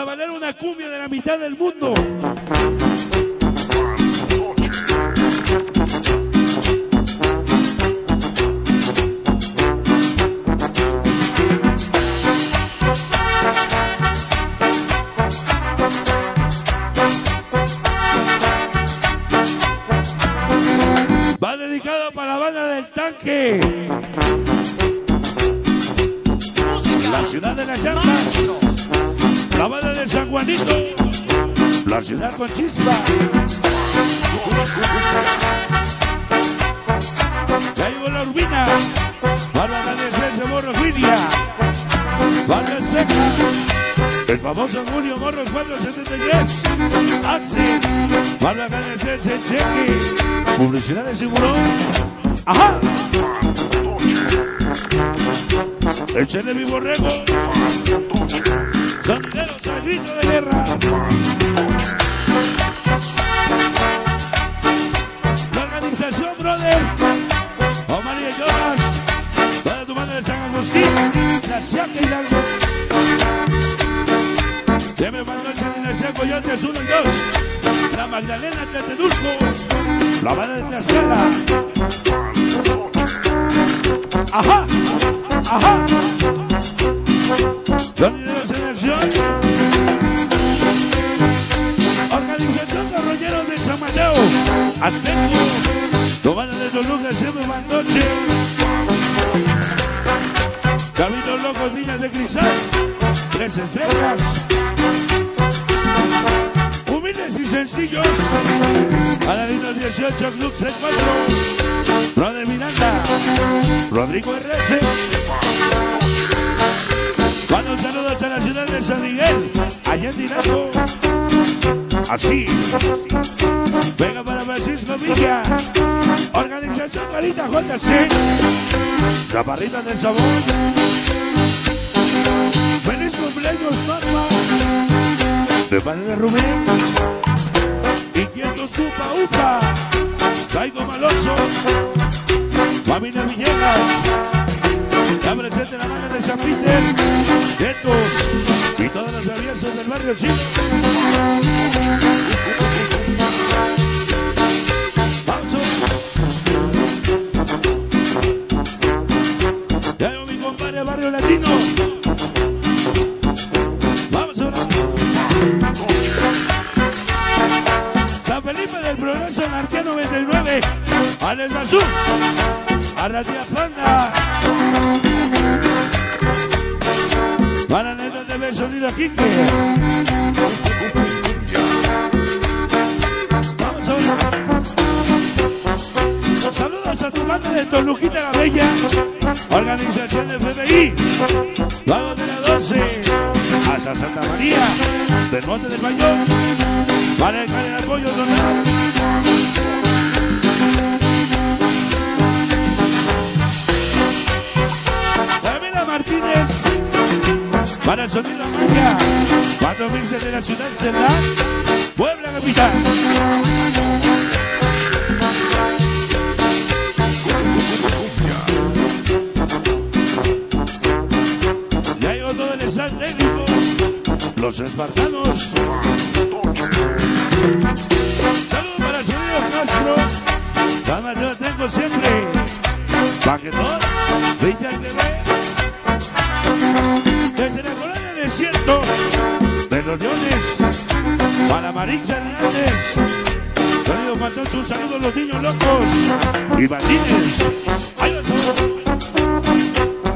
a bailar una cumbia de la mitad del mundo. Va dedicado para la banda del tanque. La ciudad de las llamas. La banda del San Juanito. La ciudad con chispa. Ya llegó la urbina. Para agradecerse Morros Lidia. Barra Seca. El famoso Julio Morros 473. Axi. Para agradecerse Cheque. Publicidad de Simulón. Ajá. El Chene Vivo Al grito de guerra. La organización, brother. Y Jonas. Para tu mano de San Agustín. La San Ignacio Coyotes 1 y 2. La Magdalena Tlatenusco. La banda de. Ajá. Ajá. Atento. Tomando de Toluca, siempre Mandoche. Caminos Locos, Niñas de Cristal. Tres estrellas. Humildes y sencillos. Aladinos 18, Club 4. Brother Miranda. Rodrigo RS. Mando saludos a la ciudad de San Miguel, allá en Dinamo. Así. Venga para Francisco Villa. Organización Carita JC. Chaparrita del Sabor. Feliz cumpleaños, Norma. De de Rubén. Inquieto Supa Upa. Caigo Maloso. Familia Villegas. Ya presente la mano de San Peter, Guetos y todos los aviosos del barrio chino. Vamos. Ya veo mi compadre Barrio Latino. Vamos ahora. San Felipe del Progreso, Anarquía 99. Alex Bazú. A la tía Panda. Ver sonido Quique. Vamos a ver. Saludos a tu banda de Toluquita la Bella. Organización de FBI. Vamos de la 12. Hasta Santa María. Del Monte del Mayor. Para el de apoyo donado. Sonido Maya. Cuatro meses de la ciudad Cerdán. Puebla capital. Ya llegó todo el staff técnico. Los espartanos. Saludos para sonido Castro. Damas, yo tengo siempre. Paquetón. Richard TV. Desierto de leones para Maritza Hernández. Sonido Patocho, un saludo a los niños locos y Martínez. ¡Ay,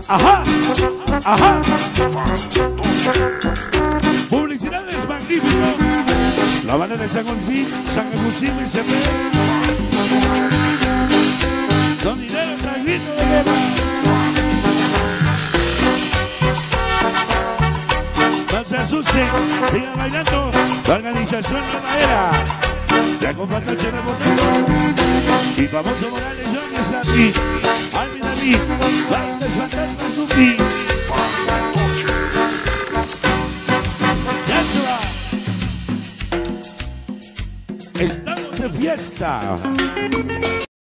Ajá, ajá. Publicidades magnífico. La banda de San Agustín, San Agustín y se Sonideros al grito de. Asusten, sigan bailando. La organización Nueva Era. De compartirse rebotando. Y famoso Morales, Johnny Slappy. Alvin David. Vázquez Fantasma. Yachua. Estamos de fiesta.